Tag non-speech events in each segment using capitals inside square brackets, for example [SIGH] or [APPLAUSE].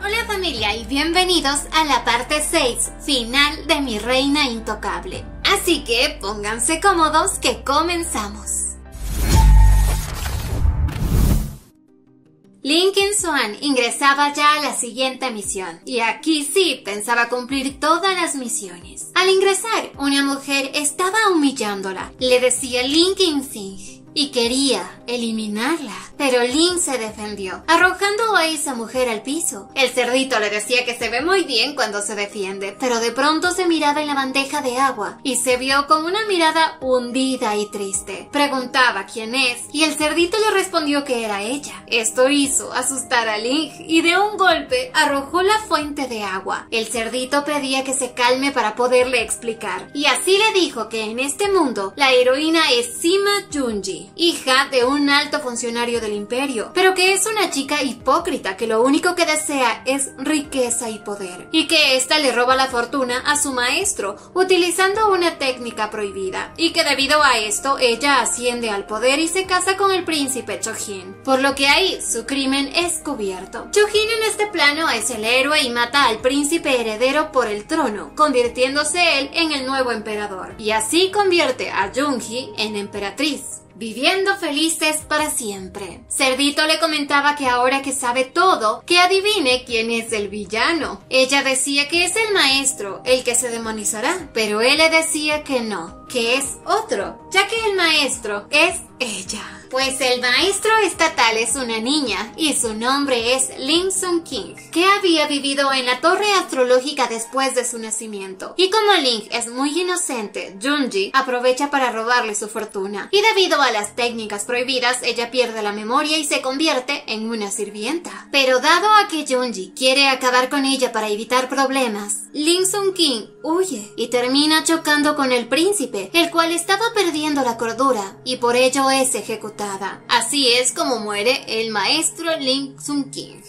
Hola familia y bienvenidos a la parte 6 final de mi reina intocable. Así que pónganse cómodos que comenzamos. Lincoln Swan ingresaba ya a la siguiente misión, y aquí sí pensaba cumplir todas las misiones. Al ingresar, una mujer estaba humillándola. Le decía Lincoln Singh y quería eliminarla. Pero Lin se defendió, arrojando a esa mujer al piso. El cerdito le decía que se ve muy bien cuando se defiende, pero de pronto se miraba en la bandeja de agua y se vio con una mirada hundida y triste. Preguntaba quién es y el cerdito le respondió que era ella. Esto hizo asustar a Lin y de un golpe arrojó la fuente de agua. El cerdito pedía que se calme para poderle explicar y así le dijo que en este mundo la heroína es Sima Junji hija de un alto funcionario del imperio, pero que es una chica hipócrita que lo único que desea es riqueza y poder, y que ésta le roba la fortuna a su maestro utilizando una técnica prohibida, y que debido a esto ella asciende al poder y se casa con el príncipe Chojin, por lo que ahí su crimen es cubierto. Chojin en este plano es el héroe y mata al príncipe heredero por el trono, convirtiéndose él en el nuevo emperador, y así convierte a Junji en emperatriz viviendo felices para siempre. Cerdito le comentaba que ahora que sabe todo, que adivine quién es el villano. Ella decía que es el maestro, el que se demonizará, pero él le decía que no, que es otro, ya que el maestro es ella. Pues el maestro estatal es una niña y su nombre es Ling Sun King, que había vivido en la torre astrológica después de su nacimiento. Y como Ling es muy inocente, Junji aprovecha para robarle su fortuna. Y debido a las técnicas prohibidas, ella pierde la memoria y se convierte en una sirvienta. Pero dado a que Junji quiere acabar con ella para evitar problemas, Ling Sun King huye y termina chocando con el príncipe, el cual estaba perdiendo la cordura y por ello es ejecutado. Así es como muere el maestro Lin Sun King.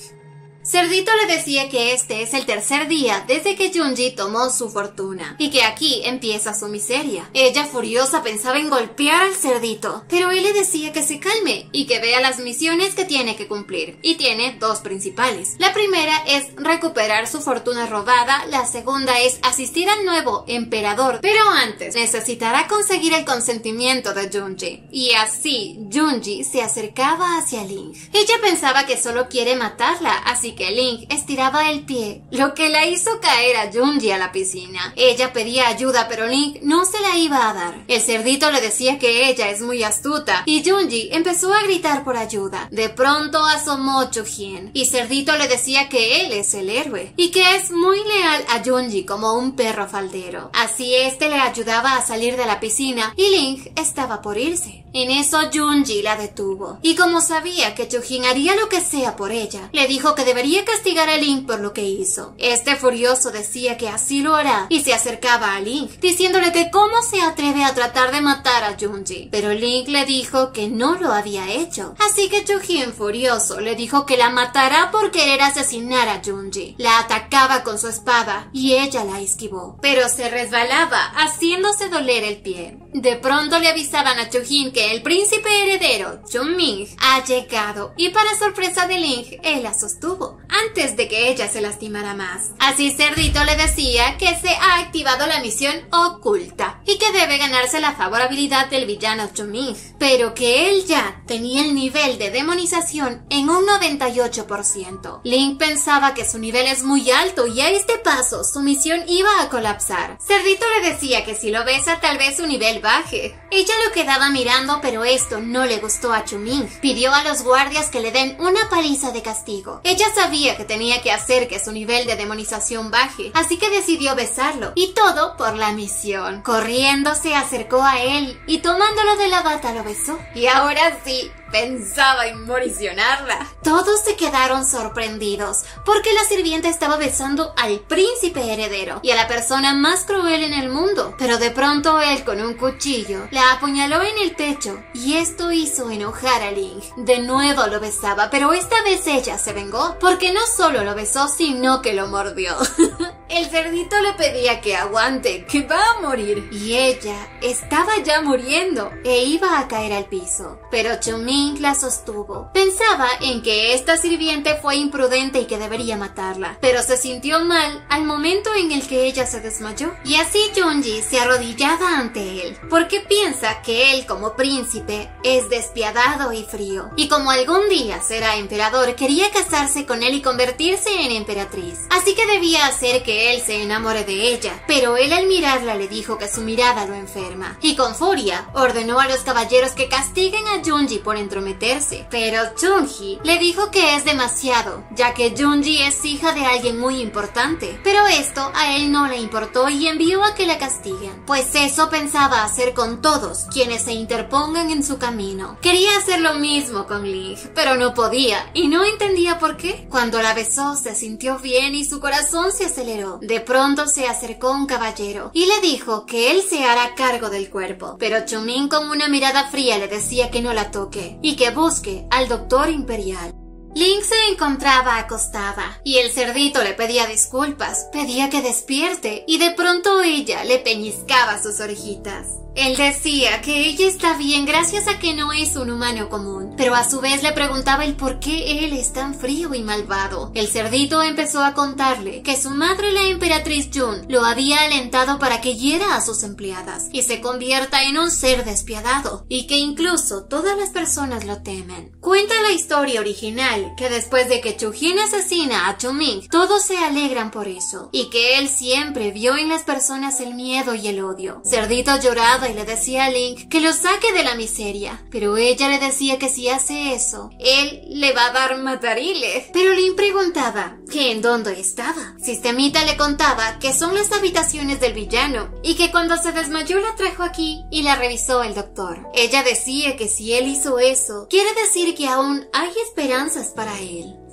Cerdito le decía que este es el tercer día desde que Junji tomó su fortuna y que aquí empieza su miseria. Ella furiosa pensaba en golpear al cerdito, pero él le decía que se calme y que vea las misiones que tiene que cumplir. Y tiene dos principales. La primera es recuperar su fortuna robada, la segunda es asistir al nuevo emperador, pero antes necesitará conseguir el consentimiento de Junji. Y así Junji se acercaba hacia Ling. Ella pensaba que solo quiere matarla, así que Link estiraba el pie, lo que la hizo caer a Junji a la piscina. Ella pedía ayuda, pero Link no se la iba a dar. El cerdito le decía que ella es muy astuta y Junji empezó a gritar por ayuda. De pronto asomó Chujin y Cerdito le decía que él es el héroe y que es muy leal a Junji como un perro faldero. Así este le ayudaba a salir de la piscina y Link estaba por irse. En eso Junji la detuvo, y como sabía que Chujin haría lo que sea por ella, le dijo que debería castigar a Link por lo que hizo. Este furioso decía que así lo hará, y se acercaba a Link, diciéndole que cómo se atreve a tratar de matar a Junji. Pero Link le dijo que no lo había hecho. Así que Chujin, furioso, le dijo que la matará por querer asesinar a Junji. La atacaba con su espada, y ella la esquivó. Pero se resbalaba, haciéndose doler el pie. De pronto le avisaban a Chujin que el príncipe heredero, Ming, ha llegado y para sorpresa de Ling, él la sostuvo antes de que ella se lastimara más. Así Cerdito le decía que se ha activado la misión oculta y que debe ganarse la favorabilidad del villano Ming, pero que él ya tenía el nivel de demonización en un 98%. Link pensaba que su nivel es muy alto y a este paso su misión iba a colapsar. Cerdito le decía que si lo besa tal vez su nivel baje. Ella lo quedaba mirando pero esto no le gustó a Chuming. Pidió a los guardias que le den una paliza de castigo. Ella sabía que tenía que hacer que su nivel de demonización baje, así que decidió besarlo. Y todo por la misión. Corriendo se acercó a él y tomándolo de la bata lo besó. Y ahora sí, pensaba inmoricionarla. Todos se quedaron sorprendidos porque la sirvienta estaba besando al príncipe heredero y a la persona más cruel en el mundo. Pero de pronto él con un cuchillo la apuñaló en el pecho y esto hizo enojar a Ling. De nuevo lo besaba, pero esta vez ella se vengó porque no solo lo besó sino que lo mordió. [LAUGHS] el cerdito le pedía que aguante, que va a morir. Y ella estaba ya muriendo e iba a caer al piso. Pero Chuming la sostuvo. Pensaba en que esta sirviente fue imprudente y que debería matarla, pero se sintió mal al momento en el que ella se desmayó. Y así Junji se arrodillaba ante él, porque piensa que él como príncipe es despiadado y frío. Y como algún día será emperador, quería casarse con él y convertirse en emperatriz. Así que debía hacer que él se enamore de ella. Pero él al mirarla le dijo que su mirada lo enferma. Y con furia ordenó a los caballeros que castiguen a Junji por entrometerse. Pero Junji le dijo que es demasiado, ya que Junji es hija de alguien muy importante. Pero esto a él no le importó y envió a que la castiguen. Pues eso pensaba hacer con todos quienes se interpongan en su camino. Quería hacer lo mismo con Ling, pero no podía y no entendía por qué. Cuando la besó se sintió bien y su corazón se aceleró. De pronto se acercó un caballero y le dijo que él se hará cargo del cuerpo. Pero Chumin con una mirada fría le decía que no la toque y que busque al doctor imperial. Link se encontraba acostada y el cerdito le pedía disculpas, pedía que despierte y de pronto ella le peñiscaba sus orejitas. Él decía que ella está bien gracias a que no es un humano común, pero a su vez le preguntaba el por qué él es tan frío y malvado. El cerdito empezó a contarle que su madre la emperatriz Jun lo había alentado para que hiera a sus empleadas y se convierta en un ser despiadado y que incluso todas las personas lo temen. Cuenta la historia original que después de que Chujin asesina a Chuming, todos se alegran por eso y que él siempre vio en las personas el miedo y el odio. Cerdito lloraba y le decía a Link que lo saque de la miseria, pero ella le decía que si hace eso, él le va a dar matarile. Pero Link preguntaba que en dónde estaba. Sistemita le contaba que son las habitaciones del villano y que cuando se desmayó la trajo aquí y la revisó el doctor. Ella decía que si él hizo eso, quiere decir que aún hay esperanzas para él.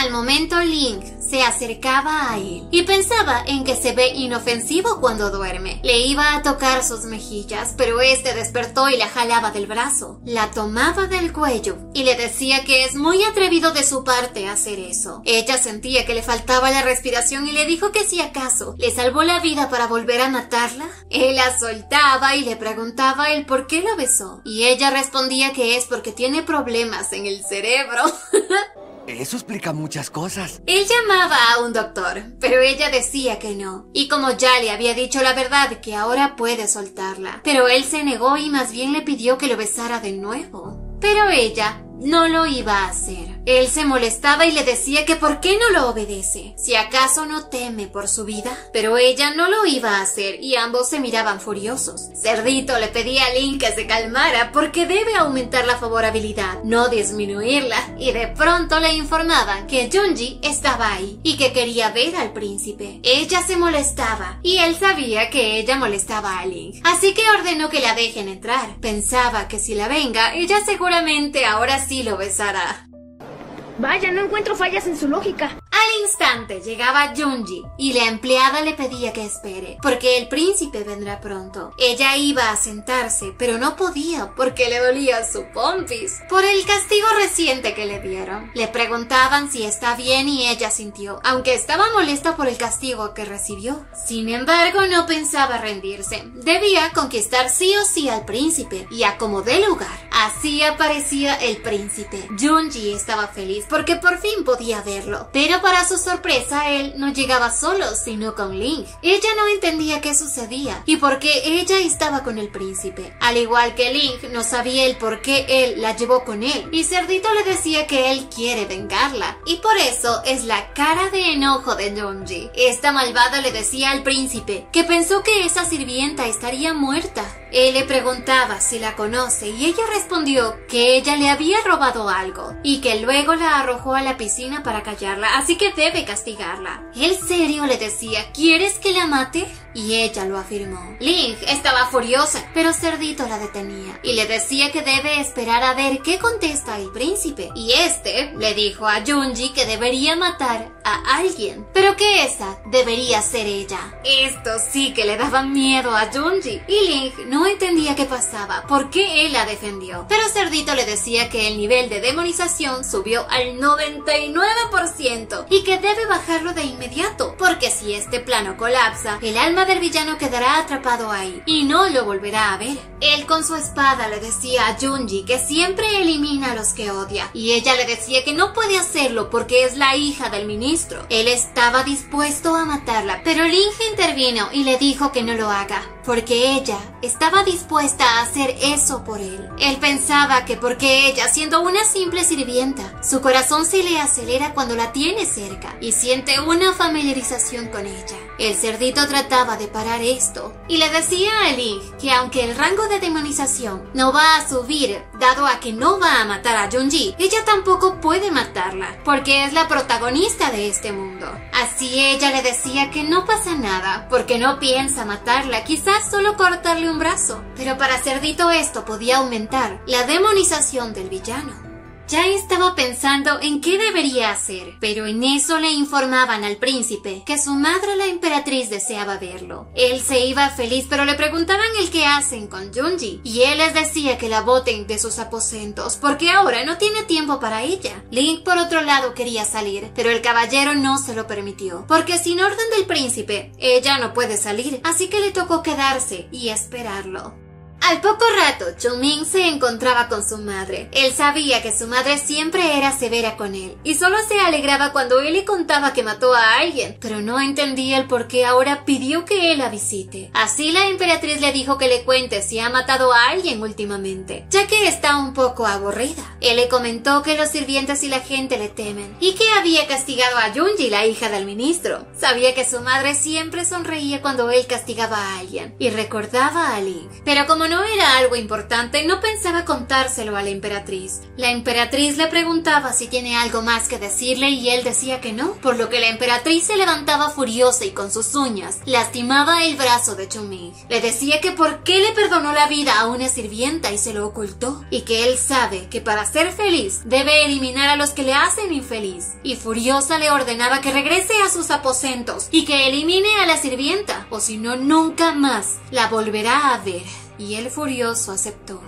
Al momento Link se acercaba a él y pensaba en que se ve inofensivo cuando duerme. Le iba a tocar sus mejillas, pero este despertó y la jalaba del brazo. La tomaba del cuello y le decía que es muy atrevido de su parte hacer eso. Ella sentía que le faltaba la respiración y le dijo que si acaso le salvó la vida para volver a matarla. Él la soltaba y le preguntaba el por qué lo besó. Y ella respondía que es porque tiene problemas en el cerebro. [LAUGHS] Eso explica muchas cosas. Él llamaba a un doctor, pero ella decía que no. Y como ya le había dicho la verdad, que ahora puede soltarla. Pero él se negó y más bien le pidió que lo besara de nuevo. Pero ella no lo iba a hacer. Él se molestaba y le decía que por qué no lo obedece, si acaso no teme por su vida. Pero ella no lo iba a hacer y ambos se miraban furiosos. Cerdito le pedía a Link que se calmara porque debe aumentar la favorabilidad, no disminuirla. Y de pronto le informaban que Junji estaba ahí y que quería ver al príncipe. Ella se molestaba y él sabía que ella molestaba a Link. Así que ordenó que la dejen entrar. Pensaba que si la venga, ella seguramente ahora sí lo besará. Vaya, no encuentro fallas en su lógica. Al instante llegaba Junji y la empleada le pedía que espere, porque el príncipe vendrá pronto. Ella iba a sentarse, pero no podía porque le dolía su pompis por el castigo reciente que le dieron. Le preguntaban si está bien y ella sintió, aunque estaba molesta por el castigo que recibió. Sin embargo, no pensaba rendirse. Debía conquistar sí o sí al príncipe y acomodé lugar. Así aparecía el príncipe. Junji estaba feliz porque por fin podía verlo, pero para su sorpresa él no llegaba solo, sino con Link. Ella no entendía qué sucedía y por qué ella estaba con el príncipe. Al igual que Link no sabía el por qué él la llevó con él y Cerdito le decía que él quiere vengarla y por eso es la cara de enojo de Junji. Esta malvada le decía al príncipe que pensó que esa sirvienta estaría muerta. Él le preguntaba si la conoce y ella respondió que ella le había robado algo y que luego la arrojó a la piscina para callarla, así que debe castigarla. Él serio le decía, ¿quieres que la mate? Y ella lo afirmó. Link estaba furiosa, pero Cerdito la detenía y le decía que debe esperar a ver qué contesta el príncipe. Y este le dijo a Junji que debería matar a alguien, pero que esa debería ser ella. Esto sí que le daba miedo a Junji y Link no entendía qué pasaba, por qué él la defendió. Pero Cerdito le decía que el nivel de demonización subió al 99% y que debe bajarlo de inmediato, porque si este plano colapsa, el alma del villano quedará atrapado ahí y no lo volverá a ver. Él con su espada le decía a Junji que siempre elimina a los que odia y ella le decía que no puede hacerlo porque es la hija del ministro. Él estaba dispuesto a matarla, pero Ling intervino y le dijo que no lo haga porque ella estaba dispuesta a hacer eso por él. Él pensaba que porque ella, siendo una simple sirvienta, su corazón se le acelera cuando la tiene cerca y siente una familiarización con ella. El cerdito trataba de parar esto y le decía a Ling que aunque el rango de demonización no va a subir, dado a que no va a matar a Junji, ella tampoco puede matarla, porque es la protagonista de este mundo. Así ella le decía que no pasa nada, porque no piensa matarla, quizás solo cortarle un brazo. Pero para Cerdito esto podía aumentar la demonización del villano. Ya estaba pensando en qué debería hacer, pero en eso le informaban al príncipe que su madre la emperatriz deseaba verlo. Él se iba feliz, pero le preguntaban el qué hacen con Junji, y él les decía que la boten de sus aposentos, porque ahora no tiene tiempo para ella. Link por otro lado quería salir, pero el caballero no se lo permitió, porque sin orden del príncipe, ella no puede salir, así que le tocó quedarse y esperarlo. Al poco rato, Chuming se encontraba con su madre. Él sabía que su madre siempre era severa con él y solo se alegraba cuando él le contaba que mató a alguien, pero no entendía el por qué ahora pidió que él la visite. Así la emperatriz le dijo que le cuente si ha matado a alguien últimamente, ya que está un poco aburrida. Él le comentó que los sirvientes y la gente le temen y que había castigado a Yunji, la hija del ministro. Sabía que su madre siempre sonreía cuando él castigaba a alguien y recordaba a Link, pero como no era algo importante, no pensaba contárselo a la emperatriz. La emperatriz le preguntaba si tiene algo más que decirle y él decía que no, por lo que la emperatriz se levantaba furiosa y con sus uñas lastimaba el brazo de Chuming. Le decía que por qué le perdonó la vida a una sirvienta y se lo ocultó, y que él sabe que para ser feliz debe eliminar a los que le hacen infeliz. Y furiosa le ordenaba que regrese a sus aposentos y que elimine a la sirvienta, o si no, nunca más la volverá a ver y el furioso aceptó.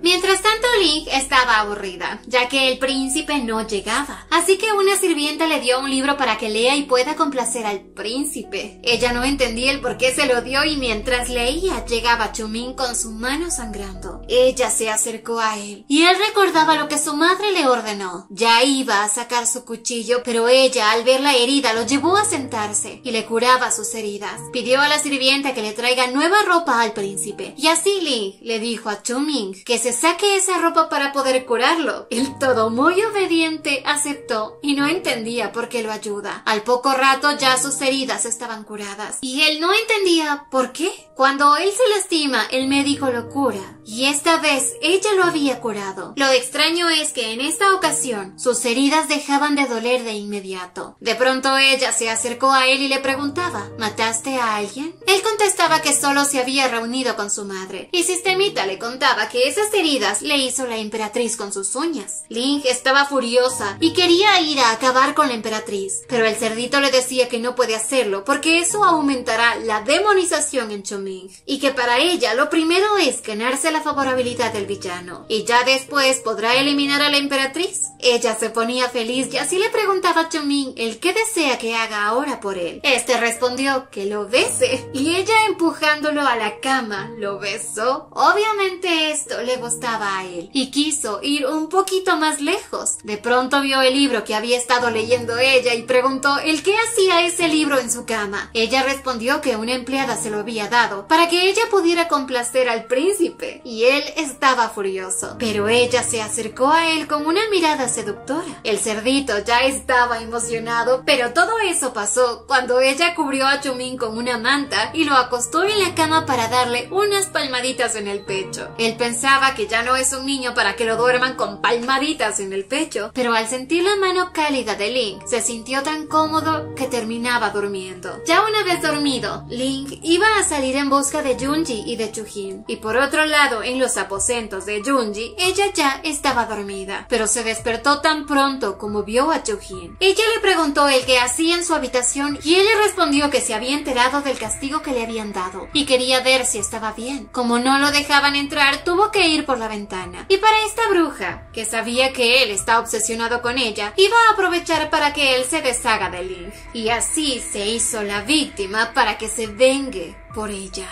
Mientras tanto, Link estaba aburrida, ya que el príncipe no llegaba. Así que una sirvienta le dio un libro para que lea y pueda complacer al príncipe. Ella no entendía el por qué se lo dio y mientras leía llegaba Chumin con su mano sangrando. Ella se acercó a él y él recordaba lo que su madre le ordenó. Ya iba a sacar su cuchillo, pero ella al ver la herida lo llevó a sentarse y le curaba sus heridas. Pidió a la sirvienta que le traiga nueva ropa al príncipe y así Link le dijo a Chuming que se saque esa ropa para poder curarlo. El todo muy obediente aceptó y no entendía por qué lo ayuda. Al poco rato ya sus heridas estaban curadas y él no entendía por qué. Cuando él se lastima, el médico lo cura y esta vez ella lo había curado. Lo extraño es que en esta ocasión sus heridas dejaban de doler de inmediato. De pronto ella se acercó a él y le preguntaba, ¿mataste a alguien? Él contestaba que solo se había reunido con su madre y Sistemita le contaba que esas heridas le hizo la emperatriz con sus uñas. Ling estaba furiosa y quería ir a acabar con la emperatriz, pero el cerdito le decía que no puede hacerlo porque eso aumentará la demonización en Choming y que para ella lo primero es ganarse la favorabilidad del villano y ya después podrá eliminar a la emperatriz. Ella se ponía feliz y así le preguntaba a Choming el qué desea que haga ahora por él. Este respondió que lo bese y ella empujándolo a la cama lo besó. Obviamente esto le gustaba a él y quiso ir un poquito más lejos. De pronto vio el libro que había estado leyendo ella y preguntó el qué hacía ese libro en su cama. Ella respondió que una empleada se lo había dado para que ella pudiera complacer al príncipe y él estaba furioso. Pero ella se acercó a él con una mirada seductora. El cerdito ya estaba emocionado, pero todo eso pasó cuando ella cubrió a Chumín con una manta y lo acostó en la cama para darle unas palmaditas en el pecho. Él pensaba que ya no es un niño para que lo duerman con palmaditas en el pecho, pero al sentir la mano cálida de Link, se sintió tan cómodo que terminaba durmiendo. Ya una vez dormido, Link iba a salir en busca de Junji y de Chujin, y por otro lado, en los aposentos de Junji, ella ya estaba dormida, pero se despertó tan pronto como vio a Chujin. Ella le preguntó el que hacía en su habitación y él le respondió que se había enterado del castigo que le habían dado y quería ver si estaba bien. Como no lo dejaban entrar, tuvo que ir la ventana. Y para esta bruja, que sabía que él está obsesionado con ella, iba a aprovechar para que él se deshaga de Ling. Y así se hizo la víctima para que se vengue por ella.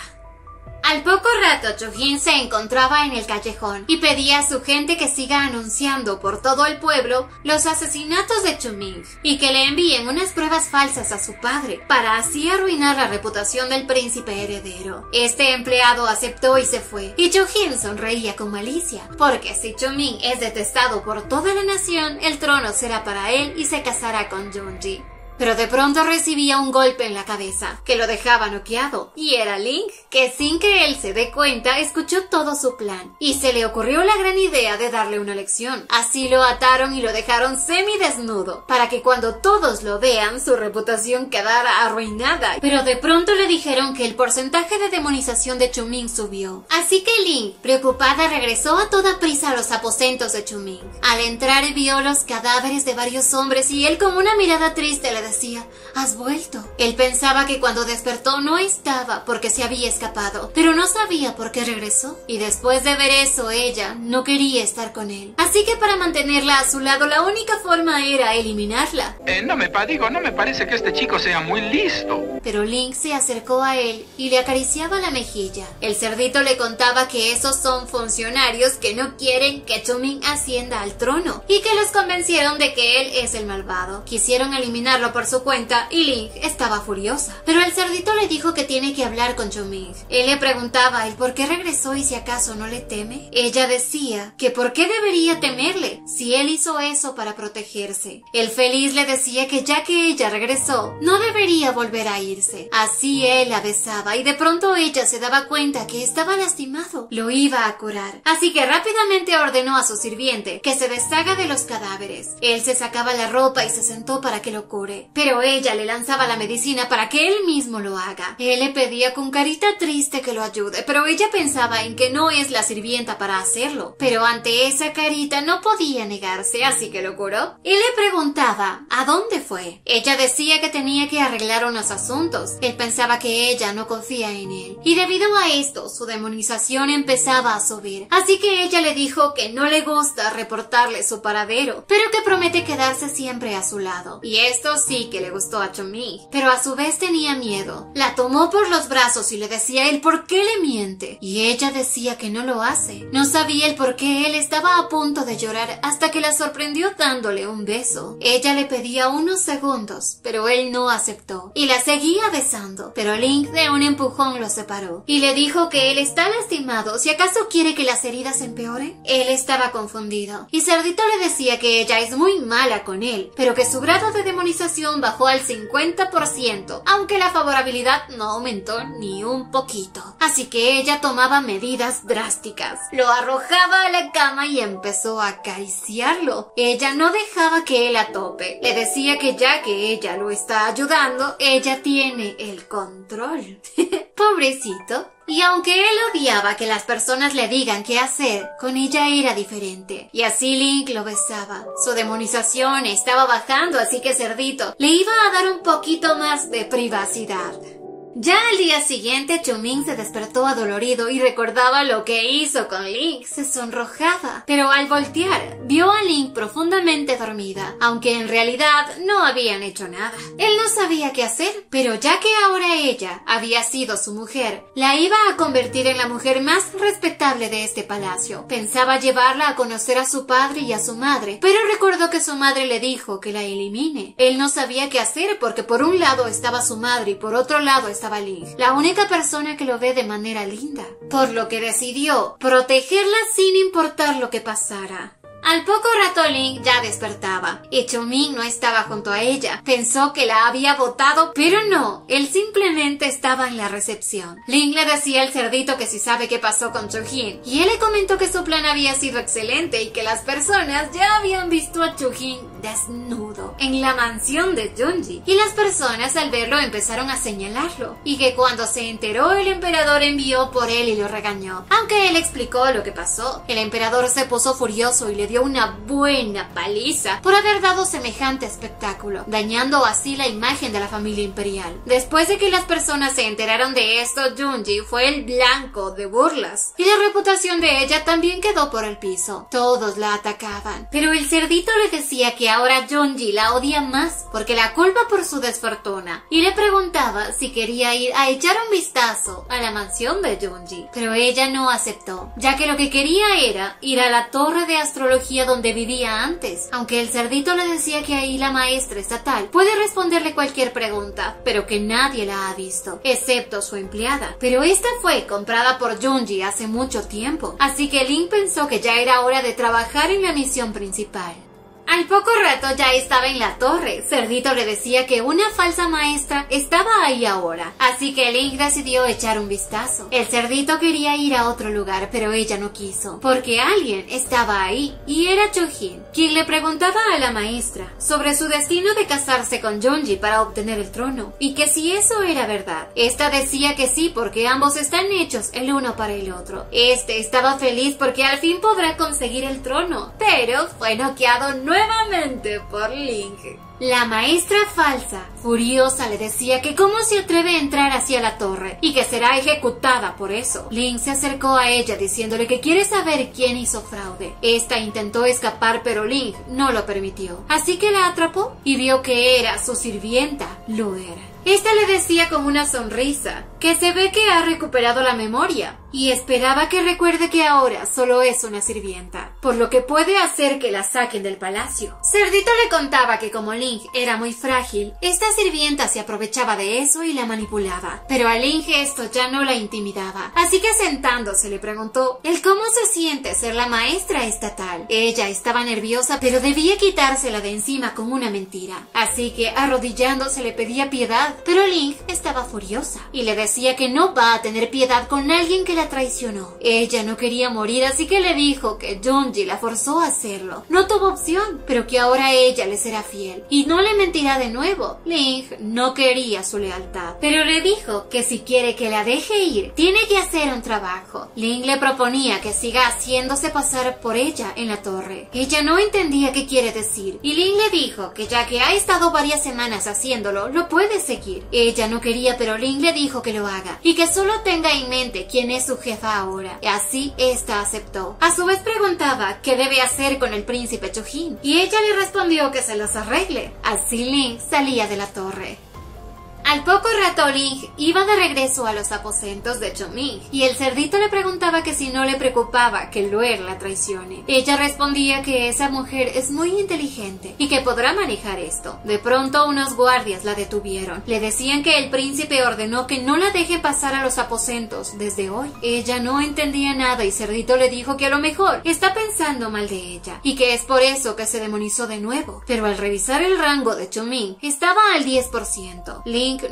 Al poco rato, Chojin se encontraba en el callejón y pedía a su gente que siga anunciando por todo el pueblo los asesinatos de Chuming y que le envíen unas pruebas falsas a su padre para así arruinar la reputación del príncipe heredero. Este empleado aceptó y se fue y Chojin sonreía con malicia porque si Chuming es detestado por toda la nación, el trono será para él y se casará con Junji. Pero de pronto recibía un golpe en la cabeza, que lo dejaba noqueado, y era Link, que sin que él se dé cuenta escuchó todo su plan, y se le ocurrió la gran idea de darle una lección. Así lo ataron y lo dejaron semidesnudo, para que cuando todos lo vean su reputación quedara arruinada. Pero de pronto le dijeron que el porcentaje de demonización de Chuming subió. Así que Link, preocupada, regresó a toda prisa a los aposentos de Chuming. Al entrar vio los cadáveres de varios hombres y él con una mirada triste le decía, has vuelto. Él pensaba que cuando despertó no estaba porque se había escapado, pero no sabía por qué regresó. Y después de ver eso, ella no quería estar con él. Así que para mantenerla a su lado, la única forma era eliminarla. Eh, no me digo, no me parece que este chico sea muy listo. Pero Link se acercó a él y le acariciaba la mejilla. El cerdito le contaba que esos son funcionarios que no quieren que Chuming ascienda al trono y que los convencieron de que él es el malvado. Quisieron eliminarlo por su cuenta y Link estaba furiosa. Pero el cerdito le dijo que tiene que hablar con Chuming. Él le preguntaba el por qué regresó y si acaso no le teme. Ella decía que por qué debería temerle si él hizo eso para protegerse. El feliz le decía que ya que ella regresó, no debería volver a irse. Así él la besaba y de pronto ella se daba cuenta que estaba lastimado. Lo iba a curar. Así que rápidamente ordenó a su sirviente que se deshaga de los cadáveres. Él se sacaba la ropa y se sentó para que lo cure pero ella le lanzaba la medicina para que él mismo lo haga. Él le pedía con carita triste que lo ayude, pero ella pensaba en que no es la sirvienta para hacerlo. Pero ante esa carita no podía negarse, así que lo curó. Y le preguntaba, ¿a dónde fue? Ella decía que tenía que arreglar unos asuntos. Él pensaba que ella no confía en él. Y debido a esto, su demonización empezaba a subir. Así que ella le dijo que no le gusta reportarle su paradero, pero que promete quedarse siempre a su lado. Y esto sí que le gustó a Chomi, pero a su vez tenía miedo. La tomó por los brazos y le decía él por qué le miente, y ella decía que no lo hace. No sabía el por qué él estaba a punto de llorar hasta que la sorprendió dándole un beso. Ella le pedía unos segundos, pero él no aceptó, y la seguía besando, pero Link de un empujón lo separó, y le dijo que él está lastimado, si acaso quiere que las heridas empeoren. Él estaba confundido, y Cerdito le decía que ella es muy mala con él, pero que su grado de demonización bajó al 50%, aunque la favorabilidad no aumentó ni un poquito. Así que ella tomaba medidas drásticas. Lo arrojaba a la cama y empezó a acariciarlo. Ella no dejaba que él la tope. Le decía que ya que ella lo está ayudando, ella tiene el control. [LAUGHS] Pobrecito. Y aunque él odiaba que las personas le digan qué hacer, con ella era diferente. Y así Link lo besaba. Su demonización estaba bajando, así que Cerdito le iba a dar un poquito más de privacidad. Ya al día siguiente, Chuming se despertó adolorido y recordaba lo que hizo con Link. Se sonrojaba, pero al voltear, vio a Link profundamente dormida, aunque en realidad no habían hecho nada. Él no sabía qué hacer, pero ya que ahora ella había sido su mujer, la iba a convertir en la mujer más respetable de este palacio. Pensaba llevarla a conocer a su padre y a su madre, pero recordó que su madre le dijo que la elimine. Él no sabía qué hacer porque por un lado estaba su madre y por otro lado estaba la única persona que lo ve de manera linda, por lo que decidió protegerla sin importar lo que pasara. Al poco rato Link ya despertaba y Chuming no estaba junto a ella. Pensó que la había botado, pero no, él simplemente estaba en la recepción. Link le decía al cerdito que si sabe qué pasó con Chujin y él le comentó que su plan había sido excelente y que las personas ya habían visto a Chujin desnudo en la mansión de Junji y las personas al verlo empezaron a señalarlo y que cuando se enteró el emperador envió por él y lo regañó. Aunque él explicó lo que pasó, el emperador se puso furioso y le dio una buena paliza por haber dado semejante espectáculo, dañando así la imagen de la familia imperial. Después de que las personas se enteraron de esto, Junji fue el blanco de burlas y la reputación de ella también quedó por el piso. Todos la atacaban, pero el cerdito le decía que ahora Junji la odia más porque la culpa por su desfortuna y le preguntaba si quería ir a echar un vistazo a la mansión de Junji, pero ella no aceptó, ya que lo que quería era ir a la torre de astrología donde vivía antes, aunque el cerdito le decía que ahí la maestra estatal puede responderle cualquier pregunta, pero que nadie la ha visto, excepto su empleada. Pero esta fue comprada por Junji hace mucho tiempo, así que Link pensó que ya era hora de trabajar en la misión principal. Al poco rato ya estaba en la torre. Cerdito le decía que una falsa maestra estaba ahí ahora, así que Link decidió echar un vistazo. El cerdito quería ir a otro lugar, pero ella no quiso, porque alguien estaba ahí, y era Chojin, quien le preguntaba a la maestra sobre su destino de casarse con Jonji para obtener el trono, y que si eso era verdad. Esta decía que sí, porque ambos están hechos el uno para el otro. Este estaba feliz porque al fin podrá conseguir el trono, pero fue noqueado nuevamente por Link. La maestra falsa, furiosa, le decía que cómo se atreve a entrar hacia la torre y que será ejecutada por eso. Link se acercó a ella diciéndole que quiere saber quién hizo fraude. Esta intentó escapar pero Link no lo permitió. Así que la atrapó y vio que era su sirvienta, Luer. Esta le decía con una sonrisa que se ve que ha recuperado la memoria y esperaba que recuerde que ahora solo es una sirvienta, por lo que puede hacer que la saquen del palacio. Cerdito le contaba que como Link era muy frágil, esta sirvienta se aprovechaba de eso y la manipulaba, pero a Link esto ya no la intimidaba, así que sentándose le preguntó el cómo se siente ser la maestra estatal. Ella estaba nerviosa, pero debía quitársela de encima con una mentira, así que arrodillándose le pedía piedad pero Link estaba furiosa y le decía que no va a tener piedad con alguien que la traicionó. Ella no quería morir, así que le dijo que Jonji la forzó a hacerlo. No tuvo opción, pero que ahora ella le será fiel y no le mentirá de nuevo. Link no quería su lealtad, pero le dijo que si quiere que la deje ir, tiene que hacer un trabajo. Link le proponía que siga haciéndose pasar por ella en la torre. Ella no entendía qué quiere decir y Link le dijo que ya que ha estado varias semanas haciéndolo, lo puede seguir ella no quería, pero Link le dijo que lo haga y que solo tenga en mente quién es su jefa ahora. Y así esta aceptó. A su vez preguntaba qué debe hacer con el príncipe Chojin y ella le respondió que se los arregle. Así Link salía de la torre. Al poco rato Link iba de regreso a los aposentos de Choming y el cerdito le preguntaba que si no le preocupaba que Luer la traicione. Ella respondía que esa mujer es muy inteligente y que podrá manejar esto. De pronto unos guardias la detuvieron. Le decían que el príncipe ordenó que no la deje pasar a los aposentos desde hoy. Ella no entendía nada y Cerdito le dijo que a lo mejor está pensando mal de ella y que es por eso que se demonizó de nuevo. Pero al revisar el rango de Choming estaba al 10%.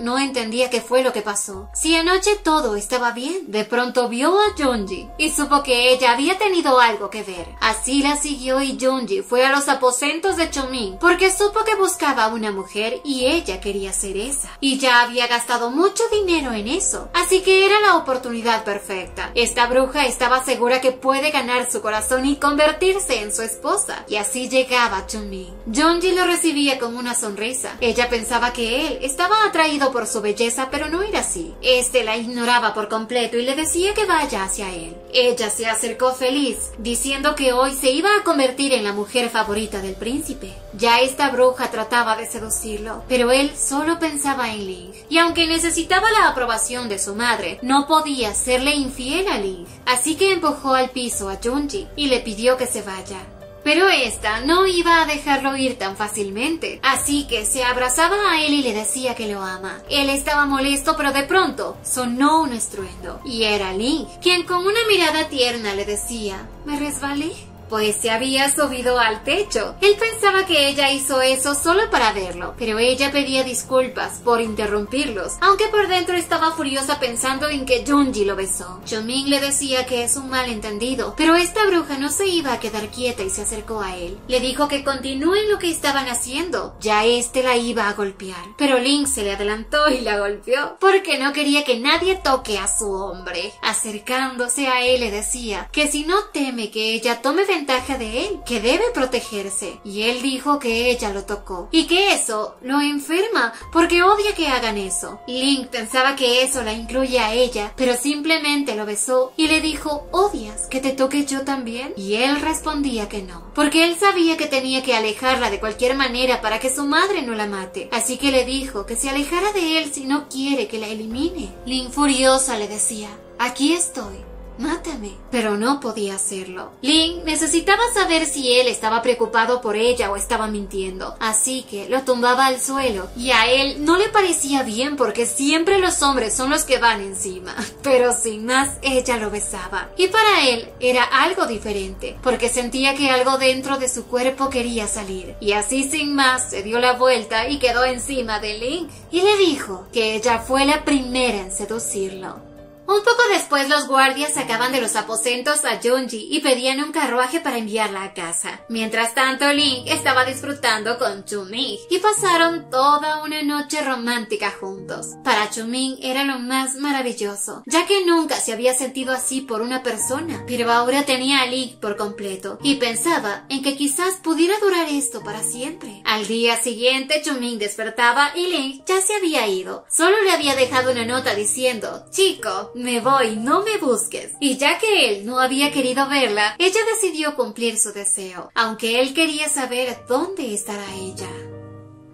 No entendía qué fue lo que pasó. Si anoche todo estaba bien, de pronto vio a Junji y supo que ella había tenido algo que ver. Así la siguió y Junji fue a los aposentos de Chomin porque supo que buscaba una mujer y ella quería ser esa. Y ya había gastado mucho dinero en eso, así que era la oportunidad perfecta. Esta bruja estaba segura que puede ganar su corazón y convertirse en su esposa. Y así llegaba Chomin. Junji lo recibía con una sonrisa. Ella pensaba que él estaba atraído por su belleza, pero no era así. Este la ignoraba por completo y le decía que vaya hacia él. Ella se acercó feliz, diciendo que hoy se iba a convertir en la mujer favorita del príncipe. Ya esta bruja trataba de seducirlo, pero él solo pensaba en Link. Y aunque necesitaba la aprobación de su madre, no podía serle infiel a Link. Así que empujó al piso a Junji y le pidió que se vaya. Pero esta no iba a dejarlo ir tan fácilmente, así que se abrazaba a él y le decía que lo ama. Él estaba molesto, pero de pronto sonó un estruendo, y era Link, quien con una mirada tierna le decía, ¿me resbalé? Pues se había subido al techo. Él pensaba que ella hizo eso solo para verlo, pero ella pedía disculpas por interrumpirlos, aunque por dentro estaba furiosa pensando en que Junji lo besó. Choming le decía que es un malentendido, pero esta bruja no se iba a quedar quieta y se acercó a él. Le dijo que continúen lo que estaban haciendo, ya este la iba a golpear. Pero Link se le adelantó y la golpeó, porque no quería que nadie toque a su hombre. Acercándose a él le decía que si no teme que ella tome ventaja de él, que debe protegerse. Y él dijo que ella lo tocó y que eso lo enferma porque odia que hagan eso. Link pensaba que eso la incluye a ella, pero simplemente lo besó y le dijo, ¿odias que te toque yo también? Y él respondía que no, porque él sabía que tenía que alejarla de cualquier manera para que su madre no la mate. Así que le dijo que se alejara de él si no quiere que la elimine. Link furiosa le decía, aquí estoy. Mátame. Pero no podía hacerlo. Link necesitaba saber si él estaba preocupado por ella o estaba mintiendo. Así que lo tumbaba al suelo. Y a él no le parecía bien porque siempre los hombres son los que van encima. [LAUGHS] Pero sin más, ella lo besaba. Y para él era algo diferente. Porque sentía que algo dentro de su cuerpo quería salir. Y así sin más se dio la vuelta y quedó encima de Link. Y le dijo que ella fue la primera en seducirlo. Un poco después los guardias sacaban de los aposentos a Junji y pedían un carruaje para enviarla a casa. Mientras tanto Link estaba disfrutando con Chuming y pasaron toda una noche romántica juntos. Para Chuming era lo más maravilloso, ya que nunca se había sentido así por una persona, pero ahora tenía a Link por completo y pensaba en que quizás pudiera durar esto para siempre. Al día siguiente Chuming despertaba y Link ya se había ido. Solo le había dejado una nota diciendo, chico, me voy, no me busques. Y ya que él no había querido verla, ella decidió cumplir su deseo, aunque él quería saber dónde estará ella.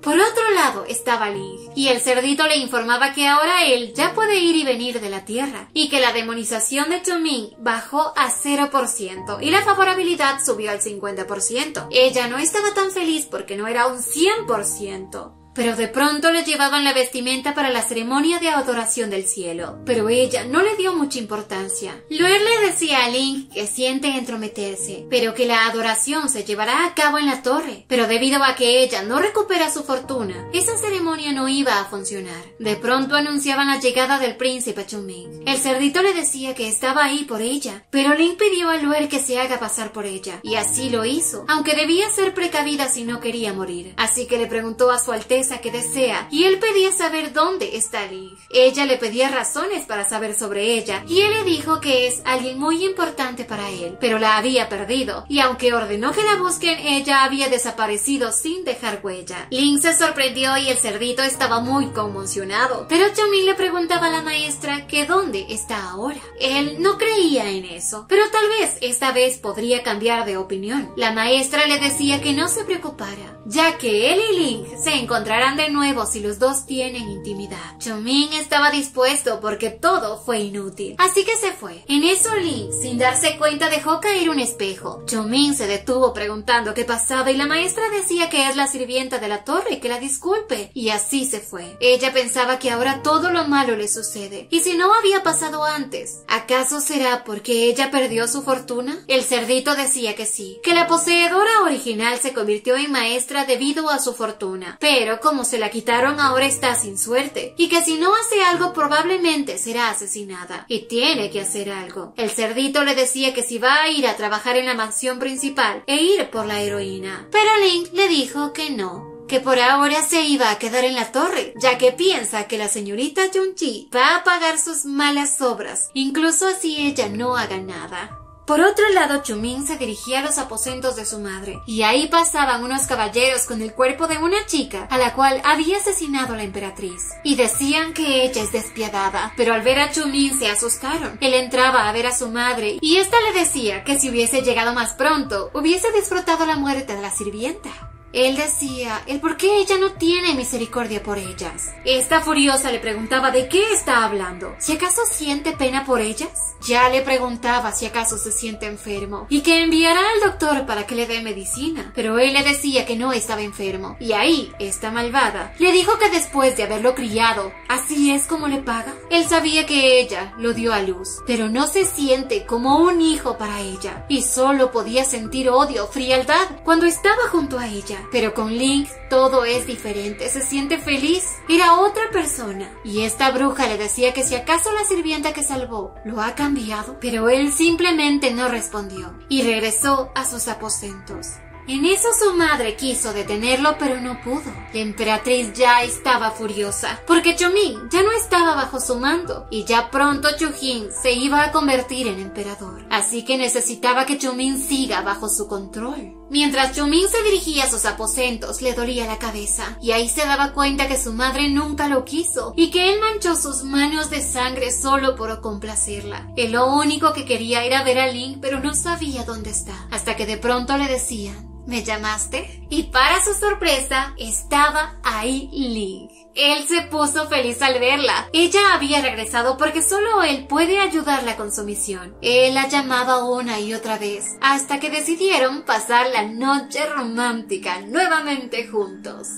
Por otro lado estaba Link, y el cerdito le informaba que ahora él ya puede ir y venir de la Tierra, y que la demonización de Chuming bajó a 0% y la favorabilidad subió al 50%. Ella no estaba tan feliz porque no era un 100%. Pero de pronto le llevaban la vestimenta para la ceremonia de adoración del cielo, pero ella no le dio mucha importancia. Luego le decía a Link que siente entrometerse, pero que la adoración se llevará a cabo en la torre, pero debido a que ella no recupera su fortuna, esa ceremonia no iba a funcionar. De pronto anunciaban la llegada del príncipe Chuming. El cerdito le decía que estaba ahí por ella, pero Link pidió a Luer que se haga pasar por ella, y así lo hizo, aunque debía ser precavida si no quería morir. Así que le preguntó a su alteza que desea y él pedía saber dónde está Link. Ella le pedía razones para saber sobre ella y él le dijo que es alguien muy importante para él, pero la había perdido y aunque ordenó que la busquen, ella había desaparecido sin dejar huella. Link se sorprendió y el cerdito estaba muy conmocionado, pero Chomin le preguntaba a la maestra que dónde está ahora. Él no creía en eso, pero tal vez esta vez podría cambiar de opinión. La maestra le decía que no se preocupara, ya que él y Link se de nuevo si los dos tienen intimidad. Chomin estaba dispuesto porque todo fue inútil, así que se fue. En eso Link, sin darse cuenta, dejó caer un espejo. Chomin se detuvo preguntando qué pasaba y la maestra decía que es la sirvienta de la torre y que la disculpe. Y así se fue. Ella pensaba que ahora todo lo malo le sucede. ¿Y si no había pasado antes? ¿Acaso será porque ella perdió su fortuna? El cerdito decía que sí, que la poseedora original se convirtió en maestra debido a su fortuna. Pero como se la quitaron ahora está sin suerte y que si no hace algo probablemente será asesinada y tiene que hacer algo. El cerdito le decía que si va a ir a trabajar en la mansión principal e ir por la heroína, pero Link le dijo que no, que por ahora se iba a quedar en la torre, ya que piensa que la señorita Junji va a pagar sus malas obras, incluso si ella no haga nada. Por otro lado, Chumin se dirigía a los aposentos de su madre, y ahí pasaban unos caballeros con el cuerpo de una chica a la cual había asesinado la emperatriz, y decían que ella es despiadada, pero al ver a Chumin se asustaron. Él entraba a ver a su madre, y ésta le decía que si hubiese llegado más pronto, hubiese disfrutado la muerte de la sirvienta. Él decía el por qué ella no tiene misericordia por ellas. Esta furiosa le preguntaba de qué está hablando. ¿Si acaso siente pena por ellas? Ya le preguntaba si acaso se siente enfermo y que enviará al doctor para que le dé medicina. Pero él le decía que no estaba enfermo. Y ahí, esta malvada, le dijo que después de haberlo criado, así es como le paga. Él sabía que ella lo dio a luz, pero no se siente como un hijo para ella. Y solo podía sentir odio, frialdad, cuando estaba junto a ella. Pero con Link todo es diferente, se siente feliz. Era otra persona. Y esta bruja le decía que si acaso la sirvienta que salvó lo ha cambiado, pero él simplemente no respondió y regresó a sus aposentos. En eso su madre quiso detenerlo, pero no pudo. La emperatriz ya estaba furiosa, porque Chuming ya no estaba bajo su mando, y ya pronto Chujin se iba a convertir en emperador. Así que necesitaba que Chuming siga bajo su control. Mientras Chuming se dirigía a sus aposentos, le dolía la cabeza, y ahí se daba cuenta que su madre nunca lo quiso, y que él manchó sus manos de sangre solo por complacerla. Él lo único que quería era ver a Link, pero no sabía dónde está, hasta que de pronto le decían, ¿Me llamaste? Y para su sorpresa, estaba ahí Link. Él se puso feliz al verla. Ella había regresado porque solo él puede ayudarla con su misión. Él la llamaba una y otra vez, hasta que decidieron pasar la noche romántica nuevamente juntos.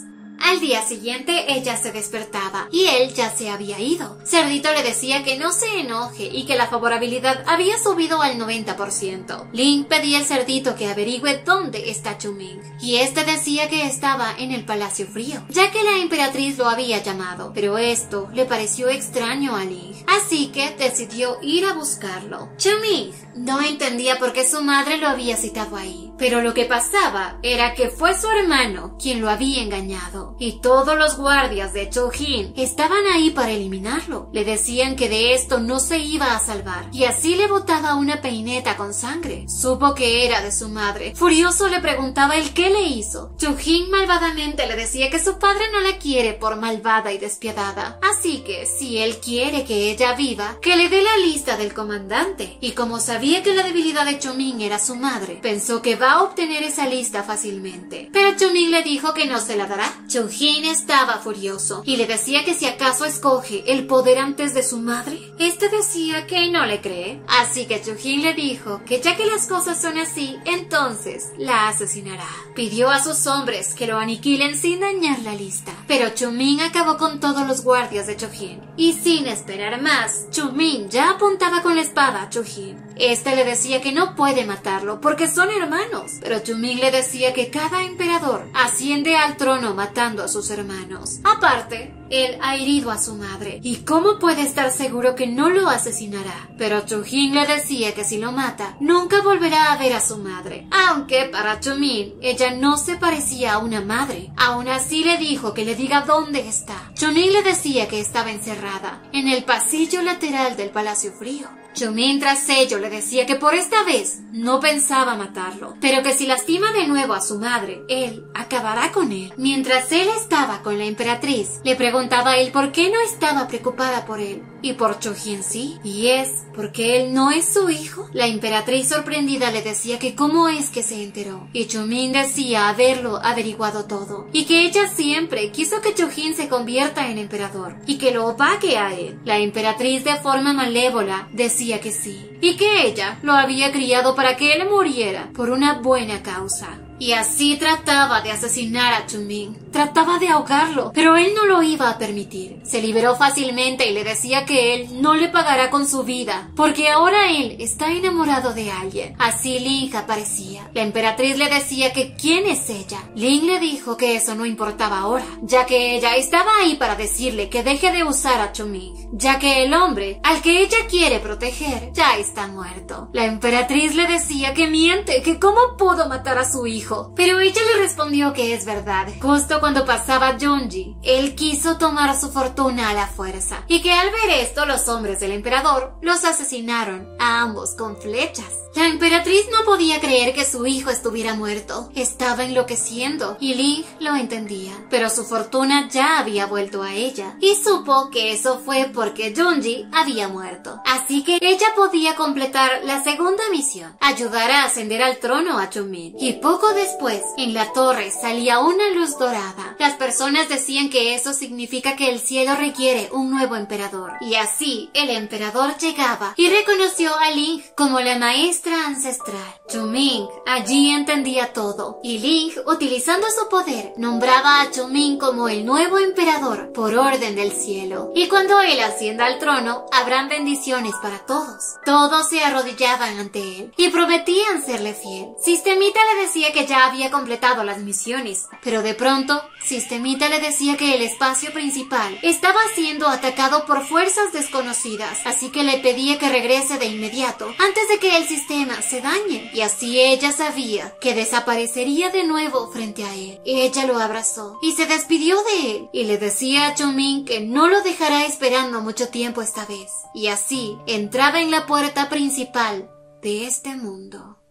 Al día siguiente ella se despertaba y él ya se había ido. Cerdito le decía que no se enoje y que la favorabilidad había subido al 90%. Link pedía al cerdito que averigüe dónde está Chuming y este decía que estaba en el Palacio Frío, ya que la emperatriz lo había llamado, pero esto le pareció extraño a Link, así que decidió ir a buscarlo. Chuming no entendía por qué su madre lo había citado ahí, pero lo que pasaba era que fue su hermano quien lo había engañado y todos los guardias de Chojin estaban ahí para eliminarlo. Le decían que de esto no se iba a salvar y así le botaba una peineta con sangre. Supo que era de su madre. Furioso le preguntaba el qué le hizo. Chojin malvadamente le decía que su padre no la quiere por malvada y despiadada. Así que si él quiere que ella viva, que le dé la lista del comandante. Y como sabía que la debilidad de Choming era su madre, pensó que va a obtener esa lista fácilmente. Pero Choming le dijo que no se la dará. Chojin estaba furioso y le decía que si acaso escoge el poder antes de su madre, este decía que no le cree. Así que Chojin le dijo que ya que las cosas son así, entonces la asesinará. Pidió a sus hombres que lo aniquilen sin dañar la lista. Pero Chumin acabó con todos los guardias de Chojin. Y sin esperar más, Chumin ya apuntaba con la espada a Chojin. Este le decía que no puede matarlo porque son hermanos. Pero Chumin le decía que cada emperador asciende al trono matando a sus hermanos. Aparte, él ha herido a su madre. ¿Y cómo puede estar seguro que no lo asesinará? Pero Chujin le decía que si lo mata, nunca volverá a ver a su madre. Aunque para Chumin, ella no se parecía a una madre. Aún así le dijo que le diga dónde está. Chumin le decía que estaba encerrada en el pasillo lateral del Palacio Frío. Chumin tras ello le decía que por esta vez no pensaba matarlo, pero que si lastima de nuevo a su madre, él acabará con él. Mientras él estaba con la emperatriz, le preguntaba él por qué no estaba preocupada por él y por Chojin sí, y es porque él no es su hijo. La emperatriz sorprendida le decía que cómo es que se enteró, y Chumin decía haberlo averiguado todo, y que ella siempre quiso que Chojin se convierta en emperador, y que lo opaque a él. La emperatriz de forma malévola decía que sí, y que ella lo había criado para que él muriera por una buena causa. Y así trataba de asesinar a Chuming. Trataba de ahogarlo, pero él no lo iba a permitir. Se liberó fácilmente y le decía que él no le pagará con su vida, porque ahora él está enamorado de alguien. Así Ling aparecía. La emperatriz le decía que quién es ella. Ling le dijo que eso no importaba ahora, ya que ella estaba ahí para decirle que deje de usar a Chuming, ya que el hombre al que ella quiere proteger ya está muerto. La emperatriz le decía que miente, que cómo pudo matar a su hijo pero ella le respondió que es verdad. Justo cuando pasaba Junji, él quiso tomar su fortuna a la fuerza, y que al ver esto los hombres del emperador los asesinaron a ambos con flechas. La emperatriz no podía creer que su hijo estuviera muerto. Estaba enloqueciendo y Ling lo entendía, pero su fortuna ya había vuelto a ella y supo que eso fue porque Junji había muerto. Así que ella podía completar la segunda misión, ayudar a ascender al trono a Chumin. Y poco después, en la torre salía una luz dorada. Las personas decían que eso significa que el cielo requiere un nuevo emperador. Y así, el emperador llegaba y reconoció a Ling como la maestra ancestral. Chuming allí entendía todo y Ling, utilizando su poder, nombraba a Chuming como el nuevo emperador por orden del cielo. Y cuando él ascienda al trono, habrán bendiciones para todos. Todos se arrodillaban ante él y prometían serle fiel. Sistemita le decía que ya había completado las misiones, pero de pronto, Sistemita le decía que el espacio principal estaba siendo atacado por fuerzas desconocidas, así que le pedía que regrese de inmediato antes de que el sistema se dañe. Y así ella sabía que desaparecería de nuevo frente a él. Ella lo abrazó y se despidió de él y le decía a Chuming que no lo dejará esperando mucho tiempo esta vez. Y así entraba en la puerta principal de este mundo.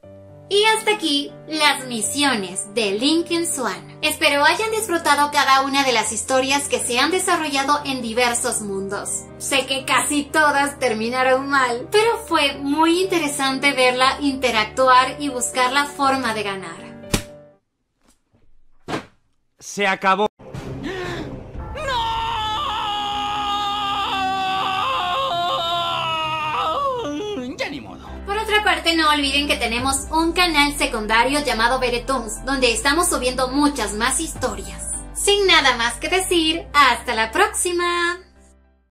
Y hasta aquí las misiones de Lincoln Swan. Espero hayan disfrutado cada una de las historias que se han desarrollado en diversos mundos. Sé que casi todas terminaron mal, pero fue muy interesante verla interactuar y buscar la forma de ganar. Se acabó. Parte, no olviden que tenemos un canal secundario llamado Beretoons, donde estamos subiendo muchas más historias. Sin nada más que decir, hasta la próxima.